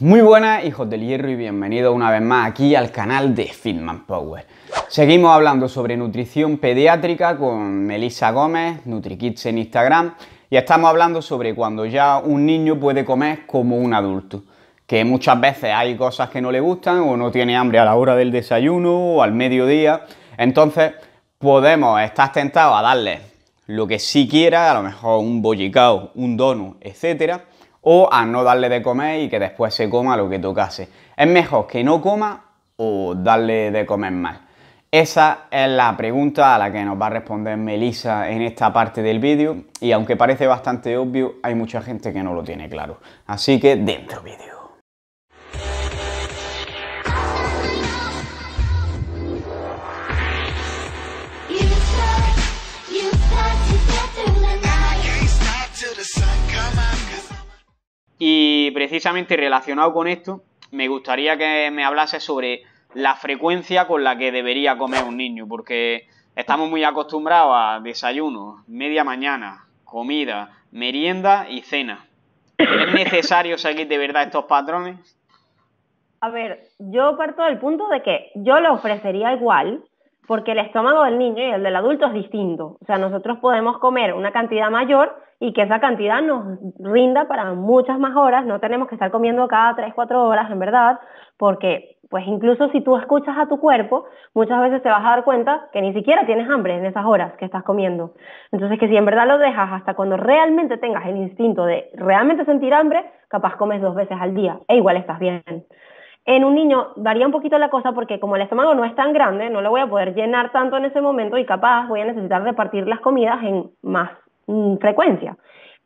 Muy buenas hijos del hierro y bienvenidos una vez más aquí al canal de Fitman Power. Seguimos hablando sobre nutrición pediátrica con Melissa Gómez, NutriKids en Instagram y estamos hablando sobre cuando ya un niño puede comer como un adulto. Que muchas veces hay cosas que no le gustan o no tiene hambre a la hora del desayuno o al mediodía. Entonces podemos estar tentados a darle lo que sí quiera, a lo mejor un bollicao, un donut, etcétera o a no darle de comer y que después se coma lo que tocase. Es mejor que no coma o darle de comer mal. Esa es la pregunta a la que nos va a responder Melissa en esta parte del vídeo y aunque parece bastante obvio, hay mucha gente que no lo tiene claro. Así que dentro vídeo. Y precisamente relacionado con esto, me gustaría que me hablase sobre la frecuencia con la que debería comer un niño, porque estamos muy acostumbrados a desayuno, media mañana, comida, merienda y cena. ¿Es necesario seguir de verdad estos patrones? A ver, yo parto del punto de que yo lo ofrecería igual, porque el estómago del niño y el del adulto es distinto. O sea, nosotros podemos comer una cantidad mayor y que esa cantidad nos rinda para muchas más horas. No tenemos que estar comiendo cada 3, 4 horas, en verdad, porque pues incluso si tú escuchas a tu cuerpo, muchas veces te vas a dar cuenta que ni siquiera tienes hambre en esas horas que estás comiendo. Entonces, que si en verdad lo dejas hasta cuando realmente tengas el instinto de realmente sentir hambre, capaz comes dos veces al día e igual estás bien. En un niño varía un poquito la cosa porque como el estómago no es tan grande, no lo voy a poder llenar tanto en ese momento y capaz voy a necesitar repartir las comidas en más mm, frecuencia.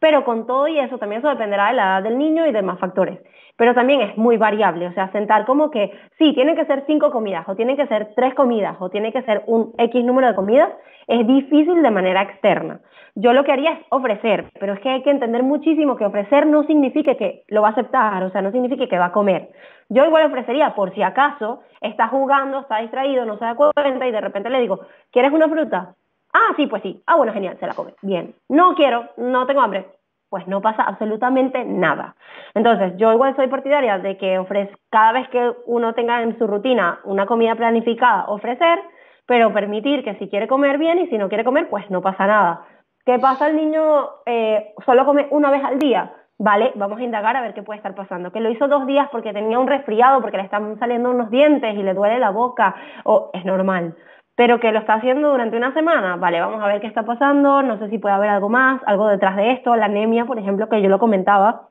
Pero con todo y eso también eso dependerá de la edad del niño y de más factores. Pero también es muy variable, o sea, sentar como que sí, tienen que ser cinco comidas, o tienen que ser tres comidas, o tiene que ser un X número de comidas, es difícil de manera externa. Yo lo que haría es ofrecer, pero es que hay que entender muchísimo que ofrecer no significa que lo va a aceptar, o sea, no significa que va a comer. Yo igual ofrecería, por si acaso, está jugando, está distraído, no se da cuenta y de repente le digo, ¿quieres una fruta? Ah, sí, pues sí. Ah, bueno, genial, se la come. Bien. No quiero, no tengo hambre. Pues no pasa absolutamente nada. Entonces, yo igual soy partidaria de que ofrezca, cada vez que uno tenga en su rutina una comida planificada, ofrecer, pero permitir que si quiere comer bien y si no quiere comer, pues no pasa nada. ¿Qué pasa? El niño eh, solo come una vez al día Vale, vamos a indagar a ver qué puede estar pasando. Que lo hizo dos días porque tenía un resfriado, porque le están saliendo unos dientes y le duele la boca, o es normal. Pero que lo está haciendo durante una semana, vale, vamos a ver qué está pasando, no sé si puede haber algo más, algo detrás de esto, la anemia, por ejemplo, que yo lo comentaba,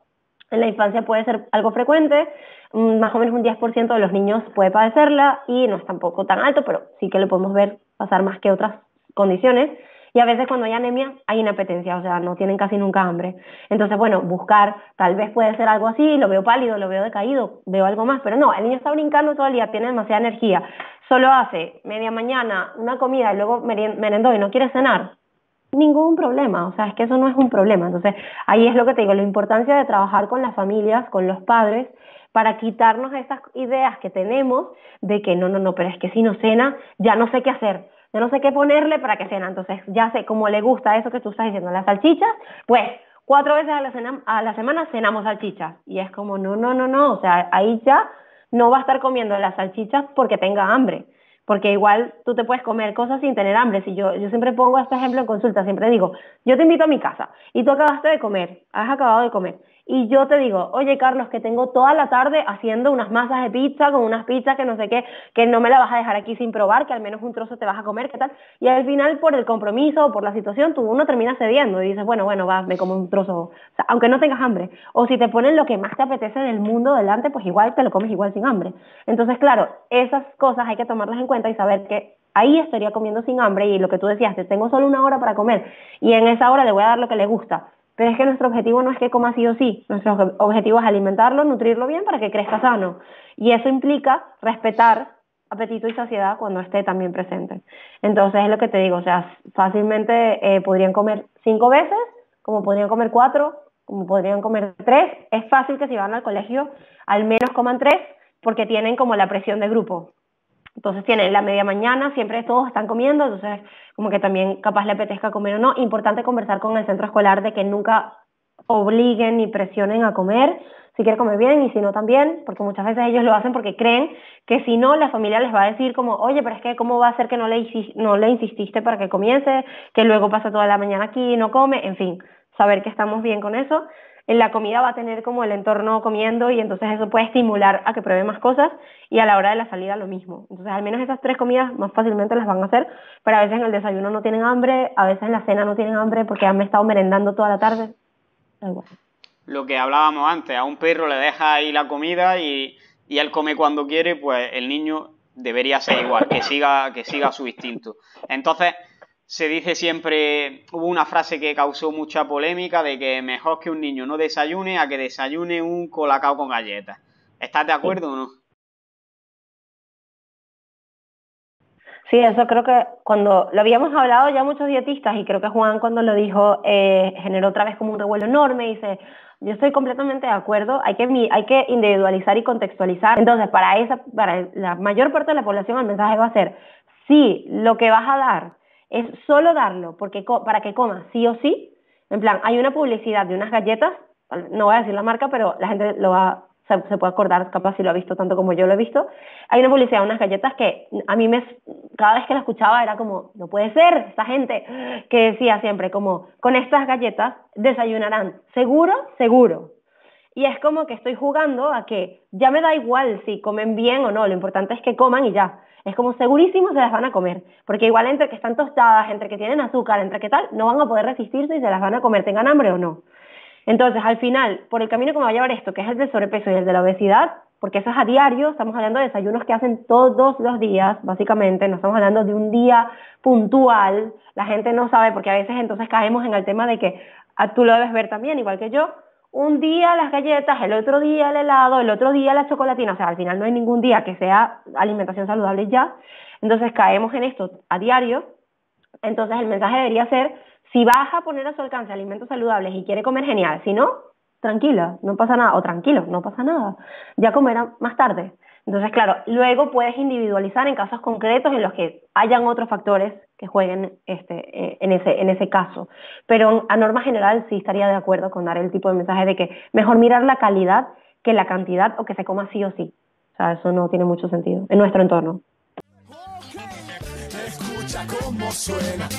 en la infancia puede ser algo frecuente, mm, más o menos un 10% de los niños puede padecerla y no es tampoco tan alto, pero sí que lo podemos ver pasar más que otras condiciones. Y a veces cuando hay anemia hay inapetencia, o sea, no tienen casi nunca hambre. Entonces, bueno, buscar, tal vez puede ser algo así, lo veo pálido, lo veo decaído, veo algo más, pero no, el niño está brincando todo el día, tiene demasiada energía, solo hace media mañana una comida y luego merendó y no quiere cenar, ningún problema, o sea, es que eso no es un problema. Entonces, ahí es lo que te digo, la importancia de trabajar con las familias, con los padres, para quitarnos esas ideas que tenemos de que no, no, no, pero es que si no cena, ya no sé qué hacer yo no sé qué ponerle para que cena. Entonces, ya sé cómo le gusta eso que tú estás diciendo, las salchichas, pues cuatro veces a la, a la semana cenamos salchichas. Y es como, no, no, no, no, o sea, ahí ya no va a estar comiendo las salchichas porque tenga hambre. Porque igual tú te puedes comer cosas sin tener hambre. Si yo, yo siempre pongo este ejemplo en consulta, siempre digo, yo te invito a mi casa y tú acabaste de comer, has acabado de comer y yo te digo, oye Carlos, que tengo toda la tarde haciendo unas masas de pizza con unas pizzas que no sé qué, que no me la vas a dejar aquí sin probar, que al menos un trozo te vas a comer, ¿qué tal? Y al final, por el compromiso o por la situación, tú uno termina cediendo y dices, bueno, bueno, va, me como un trozo, aunque no tengas hambre. O si te ponen lo que más te apetece del mundo delante, pues igual te lo comes igual sin hambre. Entonces, claro, esas cosas hay que tomarlas en cuenta y saber que ahí estaría comiendo sin hambre y lo que tú decías, te tengo solo una hora para comer y en esa hora le voy a dar lo que le gusta pero es que nuestro objetivo no es que coma sí o sí, nuestro objetivo es alimentarlo, nutrirlo bien para que crezca sano. Y eso implica respetar apetito y saciedad cuando esté también presente. Entonces es lo que te digo, o sea, fácilmente eh, podrían comer cinco veces, como podrían comer cuatro, como podrían comer tres. Es fácil que si van al colegio al menos coman tres porque tienen como la presión de grupo. Entonces tienen la media mañana, siempre todos están comiendo, entonces como que también capaz le apetezca comer o no. Importante conversar con el centro escolar de que nunca obliguen ni presionen a comer, si quiere comer bien y si no también, porque muchas veces ellos lo hacen porque creen que si no la familia les va a decir como, oye, pero es que cómo va a ser que no le, no le insististe para que comience, que luego pasa toda la mañana aquí y no come, en fin, saber que estamos bien con eso. En la comida va a tener como el entorno comiendo y entonces eso puede estimular a que pruebe más cosas y a la hora de la salida lo mismo. Entonces al menos esas tres comidas más fácilmente las van a hacer, pero a veces en el desayuno no tienen hambre, a veces en la cena no tienen hambre porque han estado merendando toda la tarde. Lo que hablábamos antes, a un perro le deja ahí la comida y, y él come cuando quiere, pues el niño debería ser igual, que siga, que siga su instinto. Entonces, se dice siempre, hubo una frase que causó mucha polémica de que mejor que un niño no desayune a que desayune un colacao con galletas. ¿Estás de acuerdo o no? Sí, eso creo que cuando lo habíamos hablado ya muchos dietistas y creo que Juan cuando lo dijo eh, generó otra vez como un revuelo enorme y dice, yo estoy completamente de acuerdo, hay que, hay que individualizar y contextualizar. Entonces, para, esa, para la mayor parte de la población el mensaje va a ser, si lo que vas a dar es solo darlo porque, para que coma sí o sí, en plan, hay una publicidad de unas galletas, no voy a decir la marca, pero la gente lo va se, puede acordar, capaz si lo ha visto tanto como yo lo he visto. Hay una publicidad de unas galletas que a mí me, cada vez que la escuchaba era como, no puede ser, esta gente que decía siempre como, con estas galletas desayunarán, seguro, seguro. Y es como que estoy jugando a que ya me da igual si comen bien o no, lo importante es que coman y ya. Es como segurísimo se las van a comer, porque igual entre que están tostadas, entre que tienen azúcar, entre que tal, no van a poder resistirse y se las van a comer, tengan hambre o no. Entonces, al final, por el camino que me va a llevar esto, que es el de sobrepeso y el de la obesidad, porque eso es a diario, estamos hablando de desayunos que hacen todos los días, básicamente, no estamos hablando de un día puntual, la gente no sabe, porque a veces entonces caemos en el tema de que ah, tú lo debes ver también, igual que yo, un día las galletas, el otro día el helado, el otro día la chocolatina, o sea, al final no hay ningún día que sea alimentación saludable ya, entonces caemos en esto a diario, entonces el mensaje debería ser si vas a poner a su alcance alimentos saludables y quiere comer genial, si no, tranquila, no pasa nada, o tranquilo, no pasa nada, ya comerá más tarde. Entonces, claro, luego puedes individualizar en casos concretos en los que hayan otros factores que jueguen este, eh, en, ese, en ese caso. Pero a norma general sí estaría de acuerdo con dar el tipo de mensaje de que mejor mirar la calidad que la cantidad o que se coma sí o sí. O sea, eso no tiene mucho sentido en nuestro entorno. Escucha cómo suena.